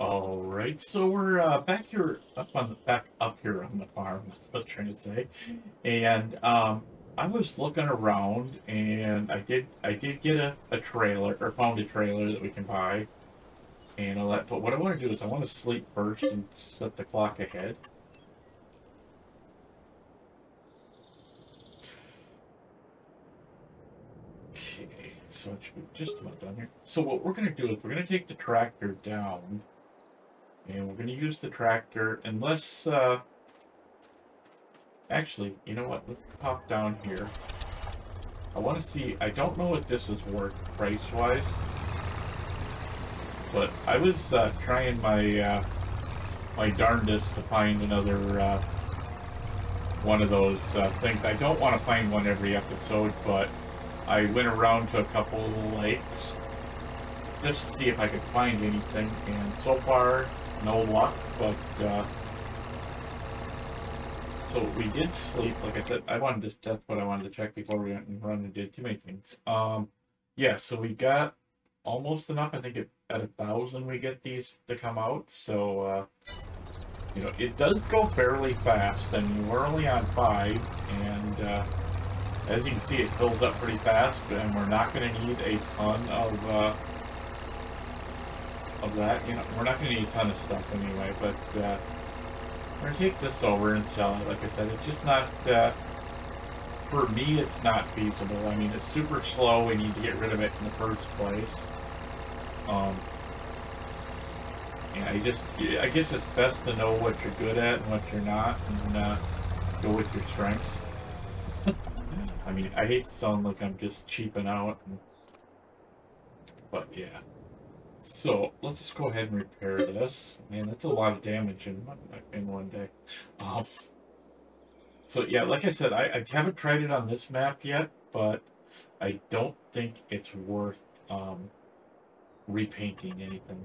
All right, so we're uh, back here, up on the back up here on the farm. That's what I'm trying to say. And um, I was looking around, and I did, I did get a, a trailer or found a trailer that we can buy, and all that. But what I want to do is I want to sleep first and set the clock ahead. Okay, so it should be just about done here. So what we're gonna do is we're gonna take the tractor down and we're going to use the tractor unless, uh, actually, you know what, let's pop down here. I want to see, I don't know what this is worth price-wise, but I was uh, trying my, uh, my darndest to find another, uh, one of those uh, things. I don't want to find one every episode, but I went around to a couple of lakes just to see if I could find anything, and so far, no luck, but, uh, so we did sleep, like I said, I wanted this, that's what I wanted to check before we went and run and did too many things. Um, yeah, so we got almost enough, I think it, at a thousand we get these to come out, so, uh, you know, it does go fairly fast, I mean, we're only on five, and, uh, as you can see, it fills up pretty fast, and we're not going to need a ton of, uh, of that. You know, we're not going to need a ton of stuff anyway, but uh, we're going to take this over and sell it. Like I said, it's just not, uh, for me, it's not feasible. I mean, it's super slow. We need to get rid of it in the first place. Um, yeah, I just, I guess it's best to know what you're good at and what you're not, and uh, go with your strengths. I mean, I hate to sound like I'm just cheaping out, and, but yeah. So let's just go ahead and repair this. Man, that's a lot of damage in one in one day. Um, so yeah, like I said, I, I haven't tried it on this map yet, but I don't think it's worth um, repainting anything.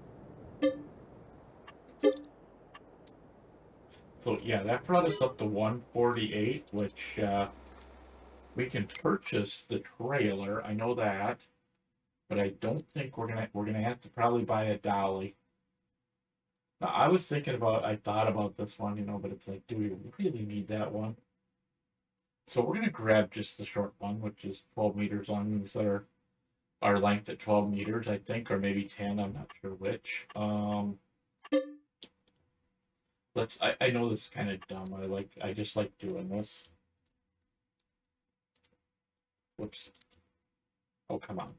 So yeah, that brought us up to 148, which uh, we can purchase the trailer. I know that but I don't think we're gonna we're gonna have to probably buy a dolly. Now, I was thinking about I thought about this one, you know, but it's like, do we really need that one? So we're gonna grab just the short one, which is 12 meters long. These are our length at 12 meters, I think, or maybe 10. I'm not sure which. Um, let's. I I know this is kind of dumb. I like. I just like doing this. Whoops. Oh come on.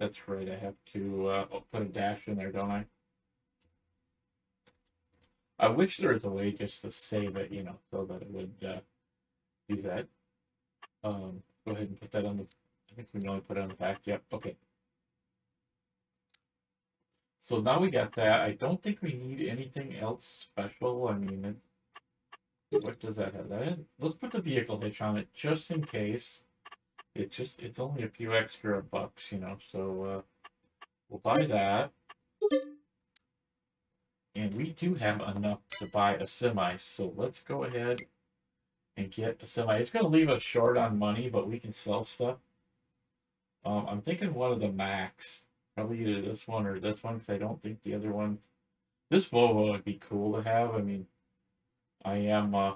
That's right, I have to uh, put a dash in there, don't I? I wish there was a way just to save it, you know, so that it would uh, do that. Um, go ahead and put that on the, I think we can only put it on the back, yep, okay. So now we got that. I don't think we need anything else special. I mean, it, what does that have? That let's put the vehicle hitch on it just in case. It's just, it's only a few extra bucks, you know, so uh, we'll buy that. And we do have enough to buy a semi, so let's go ahead and get a semi. It's going to leave us short on money, but we can sell stuff. Um, I'm thinking one of the Macks. Probably either this one or this one, because I don't think the other one... This Volvo would be cool to have. I mean, I am, uh,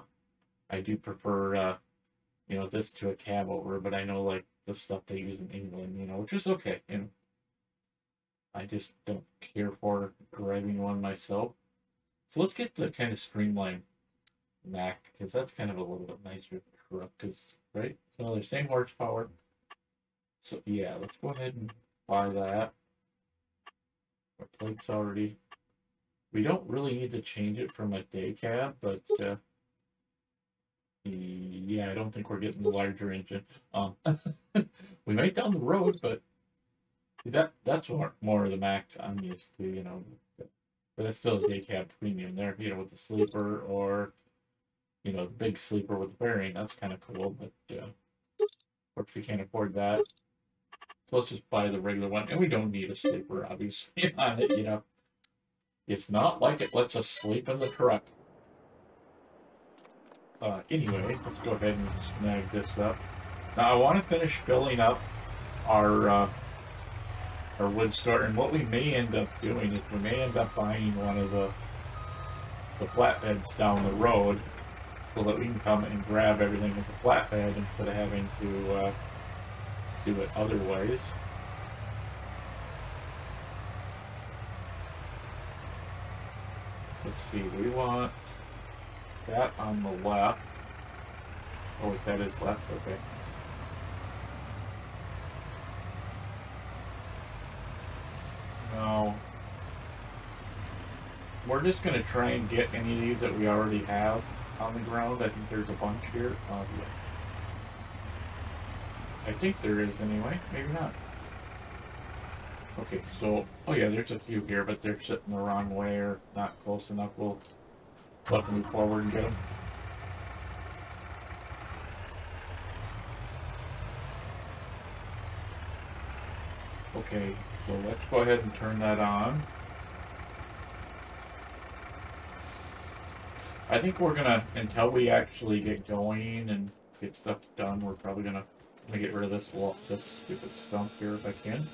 I do prefer, uh, you know, this to a cab over, but I know like the stuff they use in England, you know, which is okay. And I just don't care for driving one myself. So let's get the kind of streamlined Mack, because that's kind of a little bit nicer truck, because, right? So they're same horsepower. So yeah, let's go ahead and buy that. Our plate's already... We don't really need to change it from a day cab, but uh, yeah, I don't think we're getting the larger engine. Um, we might down the road, but that that's more, more of the Macks I'm used to, you know. But it's still a day cab premium there, you know, with the sleeper or, you know, big sleeper with the bearing. That's kind of cool, but uh, of course we can't afford that. So let's just buy the regular one. And we don't need a sleeper, obviously, on it, you know. It's not like it lets us sleep in the truck. Uh, anyway, let's go ahead and snag this up. Now I want to finish filling up our uh, our wood store. And what we may end up doing is we may end up buying one of the the flatbeds down the road so that we can come and grab everything with the flatbed instead of having to uh, do it other ways. Let's see, we want that on the left. Oh, that is left, okay. No. We're just gonna try and get any of these that we already have on the ground. I think there's a bunch here. Yeah. I think there is anyway, maybe not. Okay, so, oh yeah, there's a few here, but they're sitting the wrong way or not close enough. We'll let them move forward and get them. Okay, so let's go ahead and turn that on. I think we're gonna, until we actually get going and get stuff done, we're probably gonna, gonna get rid of this, this stupid stump here if I can.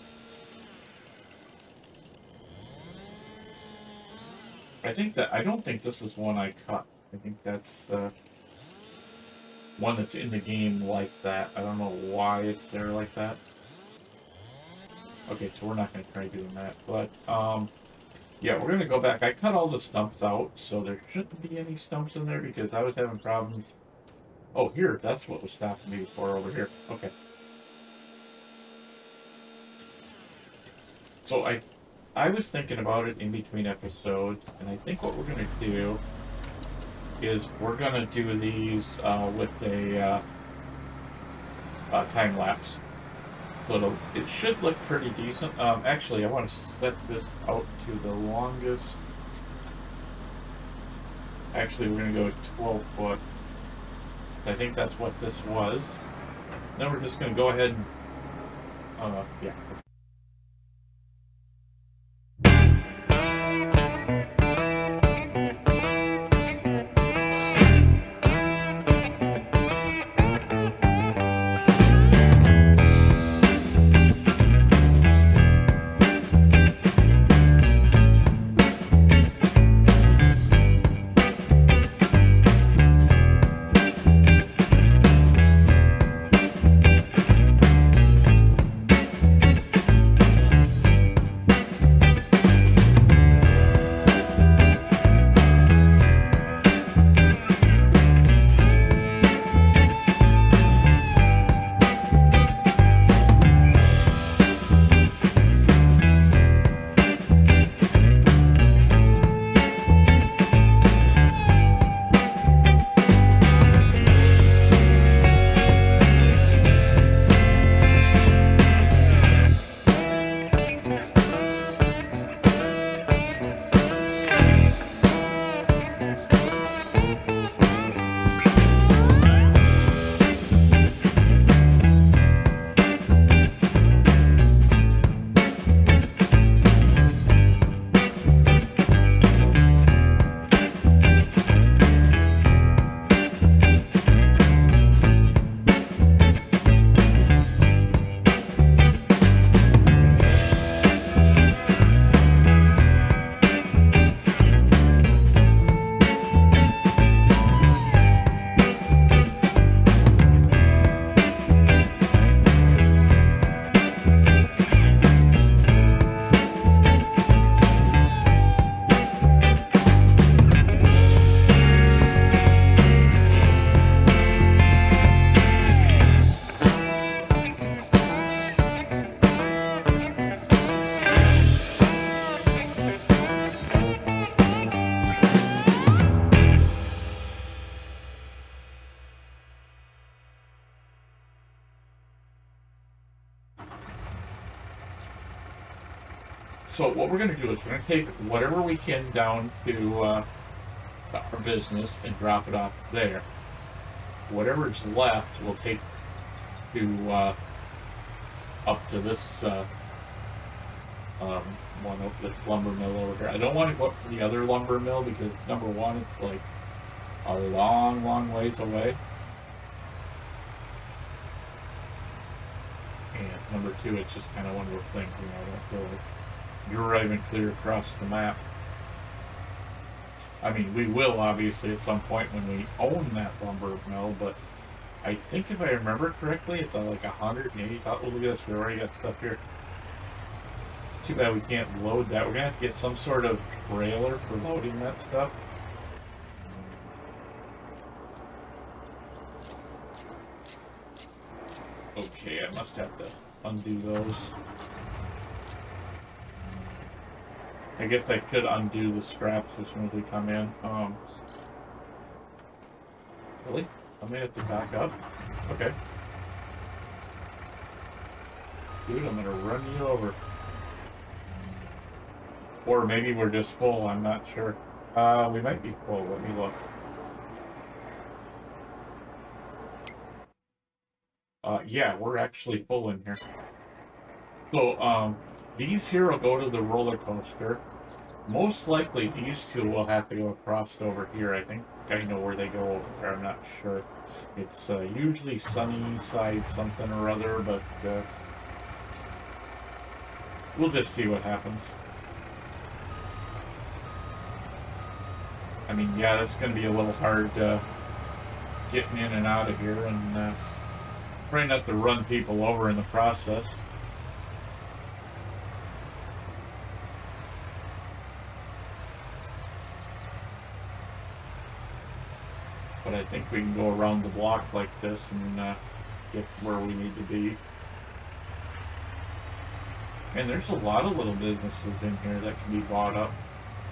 I think that, I don't think this is one I cut. I think that's, uh, one that's in the game like that. I don't know why it's there like that. Okay, so we're not going to try doing that, but, um, yeah, we're going to go back. I cut all the stumps out, so there shouldn't be any stumps in there because I was having problems. Oh, here, that's what was stopping me before over here. Okay. So I I was thinking about it in between episodes, and I think what we're going to do is we're going to do these uh, with a uh, time lapse. So it should look pretty decent. Um, actually, I want to set this out to the longest. Actually, we're going to go 12 foot. I think that's what this was. Then we're just going to go ahead and, uh, yeah, So what we're going to do is we're going to take whatever we can down to uh, our business and drop it off there. Whatever's left, we'll take to uh, up to this uh, um, one, this lumber mill over here. I don't want to go up to the other lumber mill because number one, it's like a long, long ways away. And number two, it's just kind of one of those things, you know, I don't like you're driving clear across the map. I mean, we will obviously at some point when we own that lumber mill, but I think if I remember correctly, it's uh, like 180. Oh, look at this, we already got stuff here. It's too bad we can't load that. We're gonna have to get some sort of trailer for loading that stuff. Okay, I must have to undo those. I guess I could undo the scraps as soon as we come in. Um, really? I may have to back up? Okay. Dude, I'm gonna run you over. Or maybe we're just full, I'm not sure. Uh, we might be full, let me look. Uh, yeah, we're actually full in here. So, um, these here will go to the roller coaster. Most likely these two will have to go across over here. I think I know where they go over there. I'm not sure. It's uh, usually sunny side something or other, but uh, we'll just see what happens. I mean, yeah, it's going to be a little hard uh, getting in and out of here, and uh, trying not to run people over in the process. But I think we can go around the block like this and uh, get where we need to be. And there's a lot of little businesses in here that can be bought up.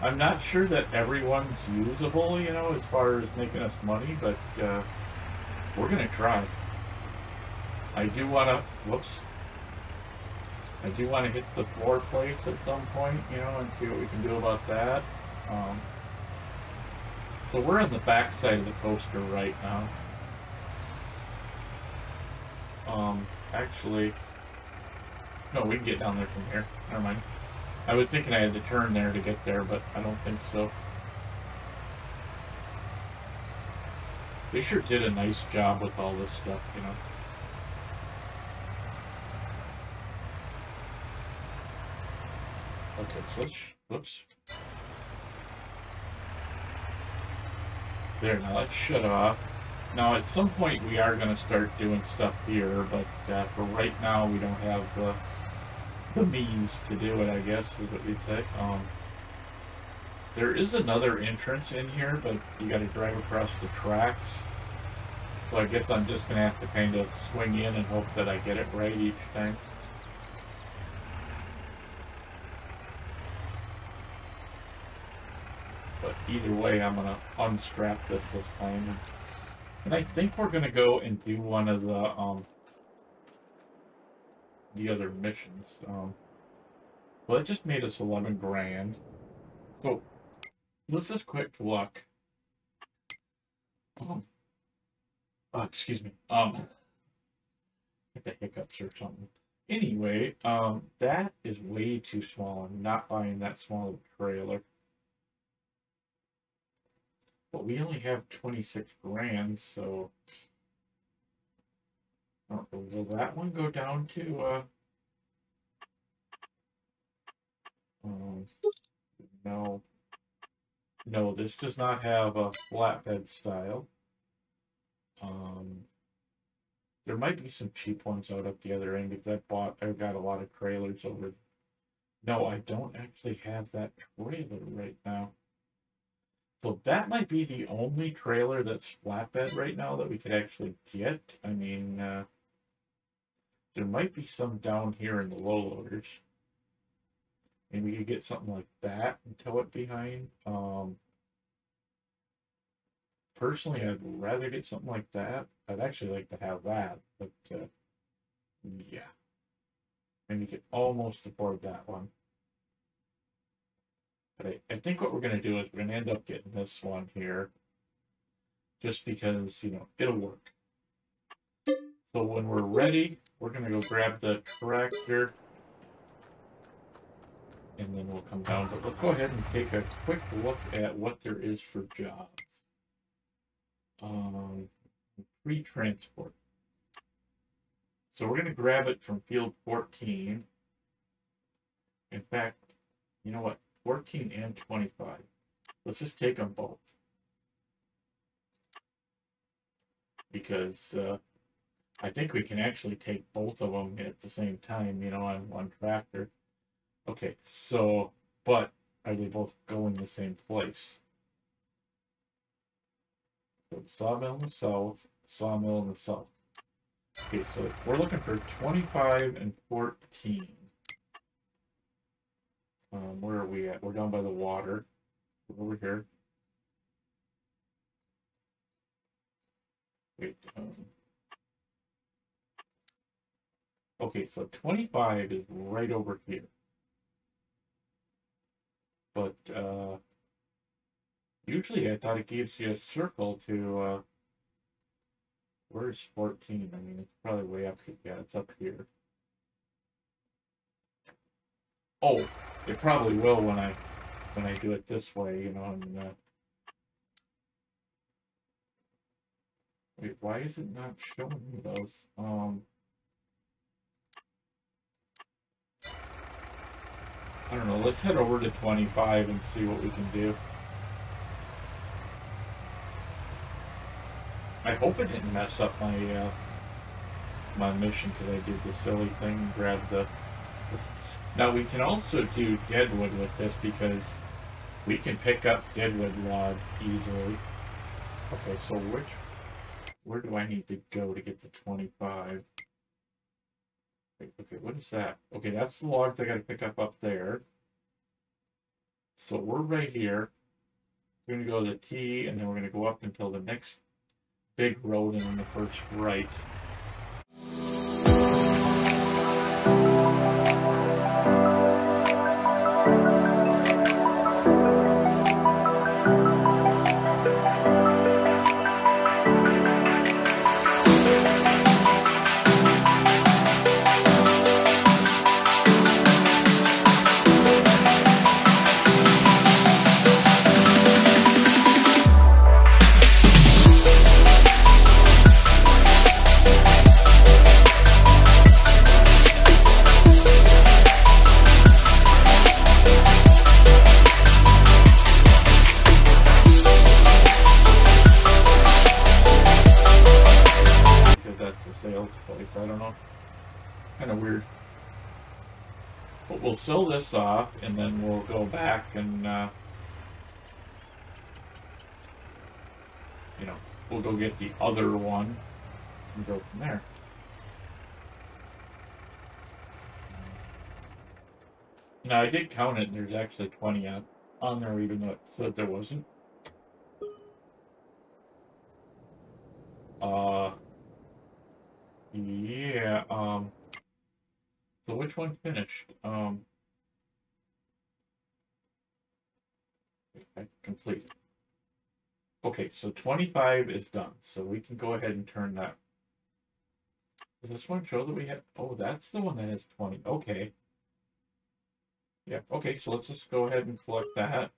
I'm not sure that everyone's usable, you know, as far as making us money, but uh, we're going to try. I do want to, whoops, I do want to hit the floor plates at some point, you know, and see what we can do about that. Um, so we're on the back side of the coaster right now. Um, actually, no, we can get down there from here. Never mind. I was thinking I had to turn there to get there, but I don't think so. They sure did a nice job with all this stuff, you know. Okay, switch. Whoops. There, now let's shut off. Now, at some point, we are going to start doing stuff here, but uh, for right now, we don't have the, the means to do it, I guess, is what you'd say. Um, there is another entrance in here, but you got to drive across the tracks. So I guess I'm just going to have to kind of swing in and hope that I get it right each time. But either way, I'm gonna unstrap this this time. And I think we're gonna go and do one of the, um, the other missions. Um, well, it just made us 11 grand. So, let's just quick look. Um, oh, excuse me. Um, get the hiccups or something. Anyway, um, that is way too small. I'm not buying that small trailer. But we only have 26 grand, so... Uh, will that one go down to, uh... Um, no. No, this does not have a flatbed style. Um, there might be some cheap ones out at the other end because I bought, I've got a lot of trailers over. No, I don't actually have that trailer right now. So that might be the only trailer that's flatbed right now that we could actually get. I mean, uh, there might be some down here in the low loaders. And we could get something like that and tow it behind. Um, personally, I'd rather get something like that. I'd actually like to have that, but uh, yeah. And you could almost afford that one. I, I think what we're going to do is we're going to end up getting this one here. Just because, you know, it'll work. So when we're ready, we're going to go grab the tractor. And then we'll come down. But let's go ahead and take a quick look at what there is for jobs. Um, free transport. So we're going to grab it from field 14. In fact, you know what? 14 and 25. Let's just take them both. Because uh, I think we can actually take both of them at the same time, you know, on one tractor. Okay, so, but are they both going the same place? So sawmill in the south, sawmill in the south. Okay, so we're looking for 25 and 14. Um, where are we at? We're down by the water. Over here. Wait, um, okay, so 25 is right over here. But, uh, usually I thought it gives you a circle to, uh, where's 14? I mean, it's probably way up here. Yeah, it's up here. Oh, it probably will when I when I do it this way, you know, and uh, wait, why is it not showing me those? Um I don't know, let's head over to 25 and see what we can do. I hope it didn't mess up my uh, my mission because I did the silly thing, grab the now we can also do deadwood with this because we can pick up deadwood logs easily. Okay, so which, where do I need to go to get the 25? Okay, what is that? Okay, that's the logs I gotta pick up up there. So we're right here. We're gonna go to the T and then we're gonna go up until the next big road and then the first right. Sell this off, and then we'll go back and, uh, you know, we'll go get the other one and go from there. Now, I did count it, and there's actually 20 on, on there, even though it said there wasn't. Uh, yeah, um, so which one finished? Um, Okay, complete. Okay, so 25 is done, so we can go ahead and turn that. Does this one show that we have? Oh, that's the one that has 20. Okay. Yeah, okay, so let's just go ahead and select that.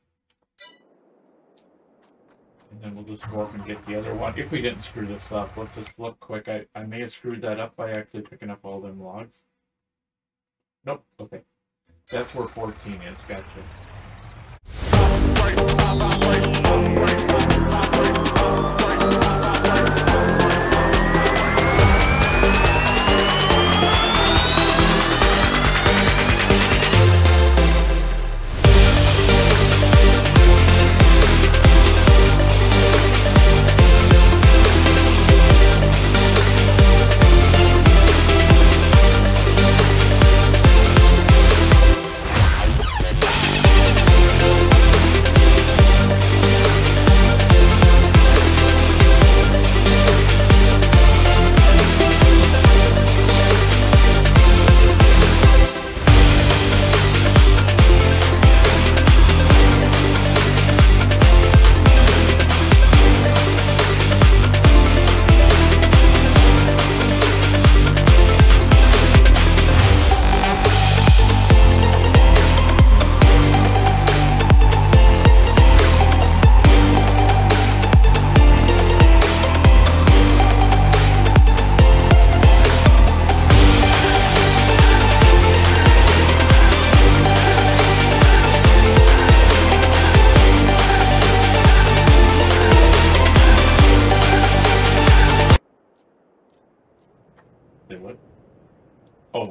And then we'll just go up and get the other one. If we didn't screw this up, let's just look quick. I, I may have screwed that up by actually picking up all them logs. Nope, okay. That's where 14 is, gotcha.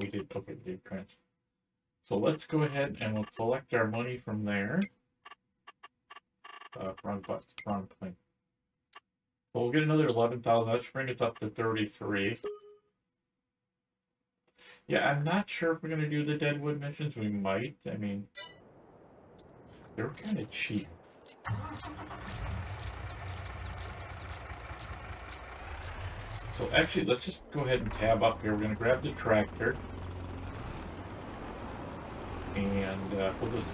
We did. Okay, we did transfer. So let's go ahead and we'll collect our money from there. Uh, wrong button, wrong thing. So we'll get another 11,000. That should bring us up to 33. Yeah, I'm not sure if we're going to do the Deadwood missions. We might. I mean, they're kind of cheap. So actually, let's just go ahead and tab up here. We're going to grab the tractor. And uh, we'll just,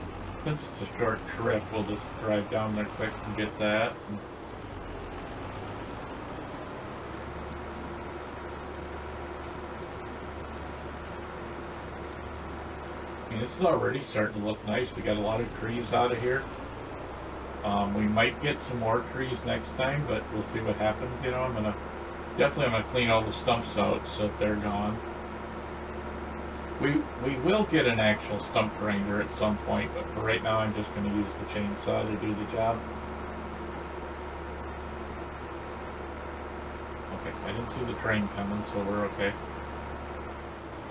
since it's a short trip, we'll just drive down there quick and get that. And this is already starting to look nice. We got a lot of trees out of here. Um, we might get some more trees next time, but we'll see what happens. You know, I'm gonna definitely I'm gonna clean all the stumps out so that they're gone. We we will get an actual stump grinder at some point, but for right now I'm just gonna use the chainsaw to do the job. Okay, I didn't see the train coming, so we're okay.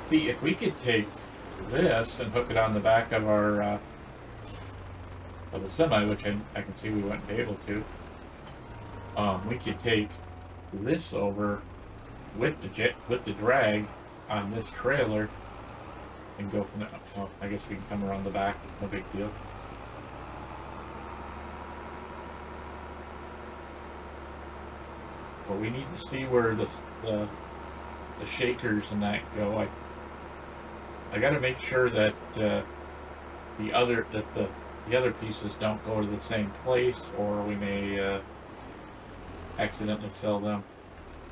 See, if we could take this and hook it on the back of our uh, of the semi, which I, I can see we wouldn't be able to. Um, we could take this over with the jet with the drag on this trailer and go from there. Well, I guess we can come around the back. No big deal. But we need to see where the the, the shakers and that go. I I got to make sure that uh, the other that the the other pieces don't go to the same place, or we may uh, accidentally sell them,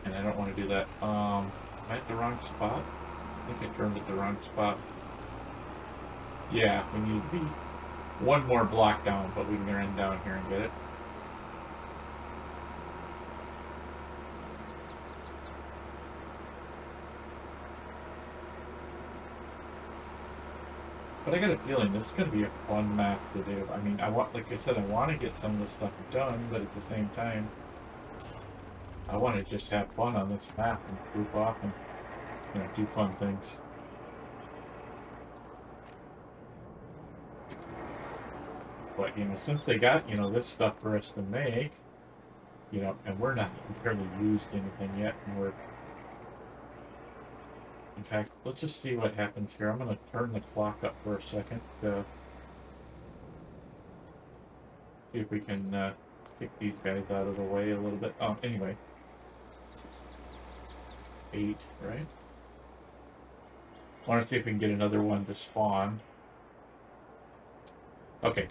and I don't want to do that. Um, am I at the wrong spot? I think I turned at the wrong spot. Yeah, we need to be one more block down, but we can run down here and get it. But I got a feeling this is going to be a fun map to do. I mean, I want, like I said, I want to get some of this stuff done, but at the same time, I want to just have fun on this map and goof off and, you know, do fun things. But, you know, since they got, you know, this stuff for us to make, you know, and we're not barely used anything yet, and we're in fact, let's just see what happens here. I'm going to turn the clock up for a second. to see if we can uh, kick these guys out of the way a little bit. Um, anyway. Eight, right? I want to see if we can get another one to spawn. Okay,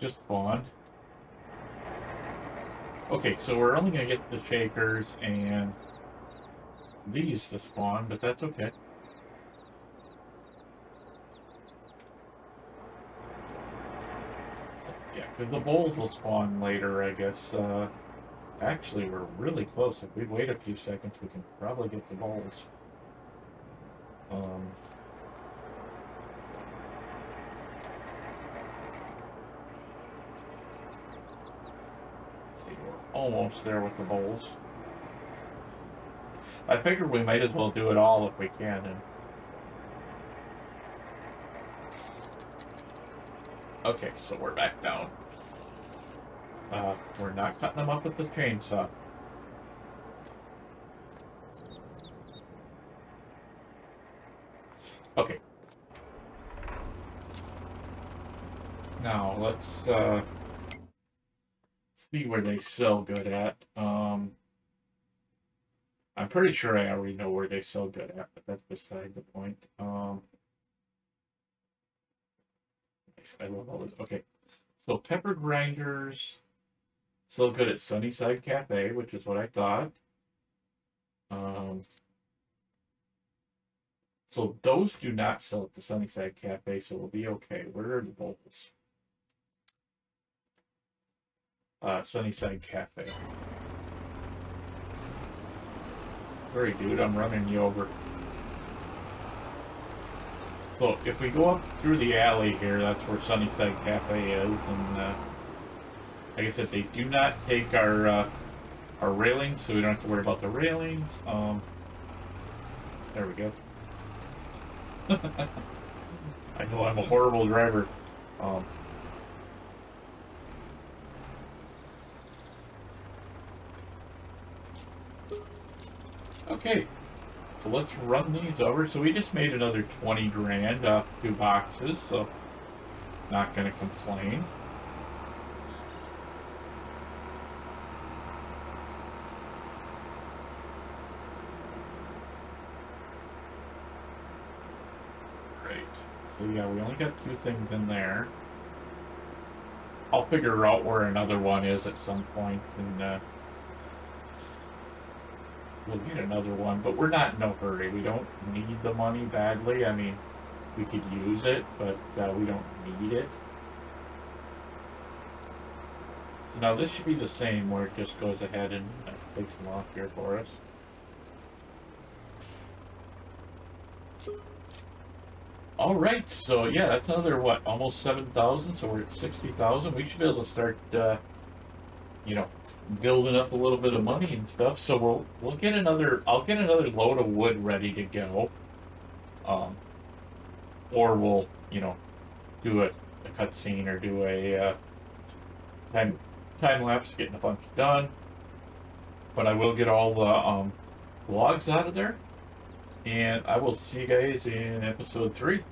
just spawned. Okay, so we're only going to get the shakers and these to spawn, but that's okay. yeah, because the bowls will spawn later, I guess. Uh, actually, we're really close. If we wait a few seconds, we can probably get the bulls. Um, see, we're almost there with the bulls. I figured we might as well do it all if we can. And... Okay, so we're back down. Uh, we're not cutting them up with the chainsaw. Okay. Now, let's, uh, see where they sell good at. Um, I'm pretty sure I already know where they sell good at, but that's beside the point. Um, I love all this. Okay, so pepper grinders sell good at Sunnyside Cafe, which is what I thought. Um, so those do not sell at the Sunnyside Cafe, so we'll be okay. Where are the bowls? Uh, Sunnyside Cafe. Hurry, dude, I'm running you over. So, if we go up through the alley here, that's where Sunnyside Cafe is, and, uh, like I said, they do not take our, uh, our railings, so we don't have to worry about the railings. Um, There we go. I know I'm a horrible driver. Um, okay, so let's run these over. So we just made another 20 grand off two boxes, so not going to complain. So yeah, we only got two things in there. I'll figure out where another one is at some point and uh, we'll get another one, but we're not in no hurry. We don't need the money badly. I mean, we could use it, but uh, we don't need it. So now this should be the same where it just goes ahead and uh, takes them off here for us. All right, so yeah, that's another what, almost seven thousand. So we're at sixty thousand. We should be able to start, uh, you know, building up a little bit of money and stuff. So we'll we'll get another. I'll get another load of wood ready to go. Um, or we'll you know do a, a cutscene or do a uh, time time lapse getting a bunch done. But I will get all the um, logs out of there, and I will see you guys in episode three.